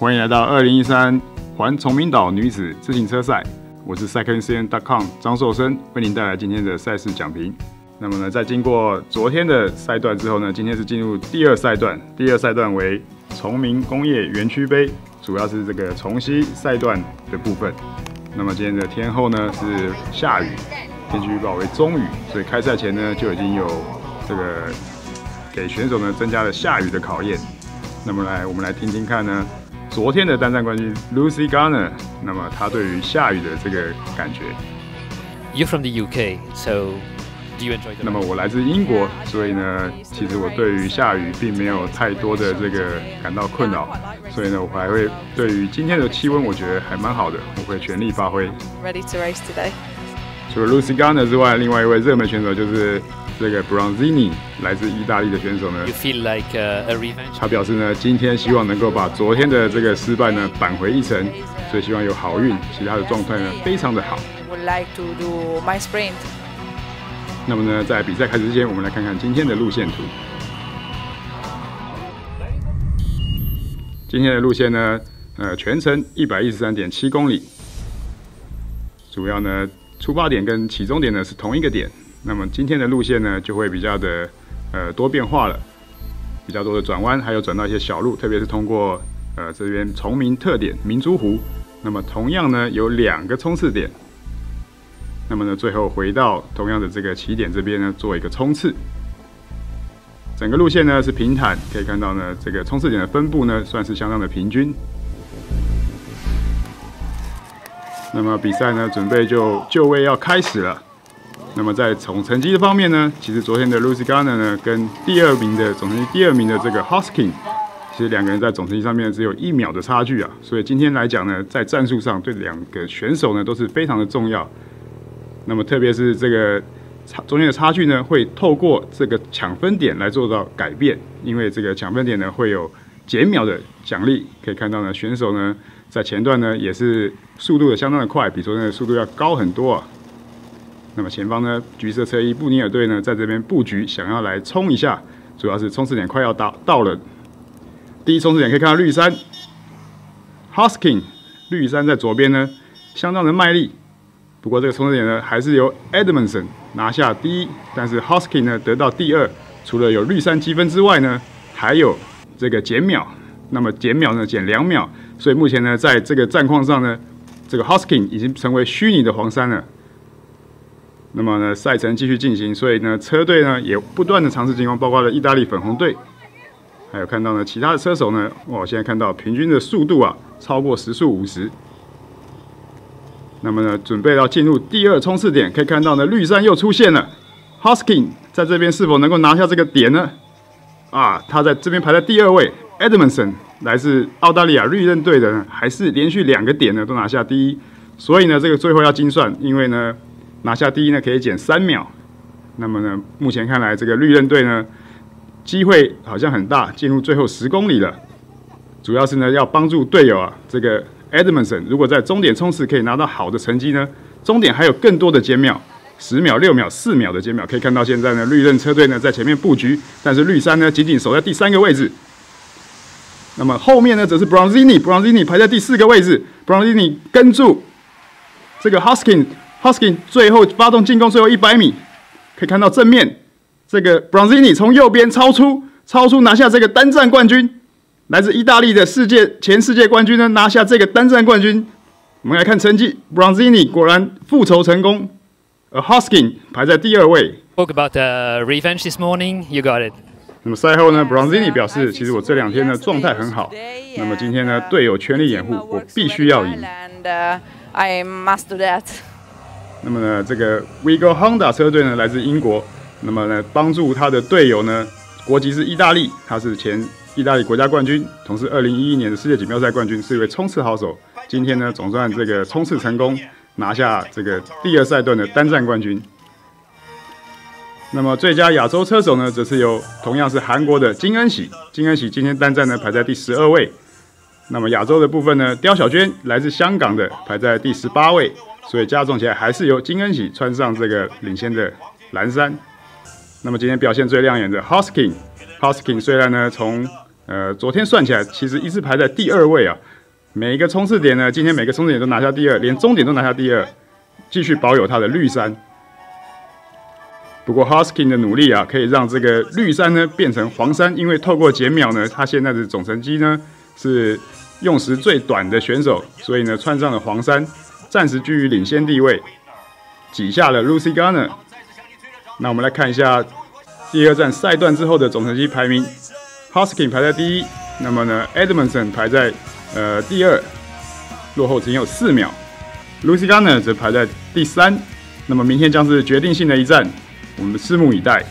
欢迎来到二零一三环崇明岛女子自行车赛，我是 secondcn.com 张寿生，为您带来今天的赛事讲评。那么呢，在经过昨天的赛段之后呢，今天是进入第二赛段，第二赛段为崇明工业园区杯，主要是这个崇西赛段的部分。那么今天的天后呢是下雨，天气预报为中雨，所以开赛前呢就已经有这个给选手呢增加了下雨的考验。那么来，我们来听听看呢，昨天的单战冠军 Lucy Garner，那么她对于下雨的这个感觉。You're from the UK, so do you enjoy 那么我来自英国，所以呢，其实我对于下雨并没有太多的这个感到困扰，所以呢，我还会对于今天的气温，我觉得还蛮好的，我会全力发挥。ready to race today. 除了 Lucy Garner 之外，另外一位热门选手就是这个 Bronzini，来自意大利的选手呢 You。feel like uh, a revenge? 他表示呢，今天希望能够把昨天的这个失败呢扳回一城，所以希望有好运。其他的状态呢非常的好。Would like to do my sprint. 那么呢，在比赛开始之前，我们来看看今天的路线图。今天的路线呢，呃，全程一百一十三点七公里，主要呢出发点跟起终点呢是同一个点。那么今天的路线呢就会比较的呃多变化了，比较多的转弯，还有转到一些小路，特别是通过呃这边崇明特点明珠湖。那么同样呢有两个冲刺点，那么呢，最后回到同样的这个起点这边呢，做一个冲刺。整个路线呢是平坦，可以看到呢，这个冲刺点的分布呢算是相当的平均。那么比赛呢准备就就位要开始了。那么在总成绩的方面呢，其实昨天的 Lucy Garner 呢跟第二名的总成绩第二名的这个 Hoskin，其实两个人在总成绩上面只有一秒的差距啊。所以今天来讲呢，在战术上对两个选手呢都是非常的重要。那么特别是这个差中间的差距呢，会透过这个抢分点来做到改变，因为这个抢分点呢会有减秒的奖励。可以看到呢，选手呢在前段呢也是速度的相当的快，比昨天的速度要高很多啊。那么前方呢，橘色车衣布尼尔队呢在这边布局，想要来冲一下，主要是冲刺点快要到到了。第一冲刺点可以看到绿山，Hoskin 绿山在左边呢，相当的卖力。不过这个冲刺点呢，还是由 Edmondson 拿下第一，但是 Hoskin 呢得到第二。除了有绿山积分之外呢，还有这个减秒。那么减秒呢，减两秒。所以目前呢，在这个战况上呢，这个 Hoskin 已经成为虚拟的黄山了。那么呢，赛程继续进行，所以呢，车队呢也不断的尝试进攻，包括了意大利粉红队，还有看到呢其他的车手呢，哇，现在看到平均的速度啊超过时速五十。那么呢，准备要进入第二冲刺点，可以看到呢，绿山又出现了。Hoskin 在这边是否能够拿下这个点呢？啊，他在这边排在第二位。Edmondson 来自澳大利亚绿刃队的，还是连续两个点呢都拿下第一。所以呢，这个最后要精算，因为呢拿下第一呢可以减三秒。那么呢，目前看来这个绿刃队呢机会好像很大，进入最后十公里了。主要是呢要帮助队友啊，这个 Edmondson 如果在终点冲刺可以拿到好的成绩呢，终点还有更多的减秒，十秒、六秒、四秒的减秒。可以看到现在呢，绿刃车队呢在前面布局，但是绿山呢仅仅守在第三个位置。那么后面呢则是 Bronzini，Bronzini 排在第四个位置，Bronzini 跟住这个 HUSKIN Hoskin，Hoskin 最后发动进攻，最后一百米可以看到正面这个 Bronzini 从右边超出，超出拿下这个单站冠军。来自意大利的世界前世界冠军呢，拿下这个单站冠军。我们来看成绩，Bronzini 果然复仇成功，而 Hoskin 排在第二位。Spoke about the revenge this morning. You got it. 那么赛后呢，Bronzini 表示，其实我这两天呢状态很好，那么今天呢队友全力掩护，我必须要赢。And uh, I must do that. 那么呢，这个 Vigo Honda 车队呢来自英国，那么呢帮助他的队友呢，国籍是意大利，他是前意大利国家冠军，同时2011年的世界锦标赛冠军，是一位冲刺好手。今天呢总算这个冲刺成功，拿下这个第二赛段的单站冠军。那么最佳亚洲车手呢，则是由同样是韩国的金恩喜，金恩喜今天单站呢排在第十二位。那么亚洲的部分呢，刁小娟来自香港的排在第十八位，所以加总起来还是由金恩喜穿上这个领先的蓝衫。那么今天表现最亮眼的 Hoskin，Hoskin 虽然呢从呃，昨天算起来其实一直排在第二位啊。每一个冲刺点呢，今天每个冲刺点都拿下第二，连终点都拿下第二，继续保有他的绿衫。不过 Hoskin 的努力啊，可以让这个绿衫呢变成黄衫，因为透过减秒呢，他现在的总成绩呢是用时最短的选手，所以呢穿上了黄衫，暂时居于领先地位，挤下了 Lucy Garner。那我们来看一下第二站赛段之后的总成绩排名，Hoskin 排在第一，那么呢 Edmondson 排在呃第二，落后仅有四秒，Lucy Garner 则排在第三。那么明天将是决定性的一战。我们拭目以待。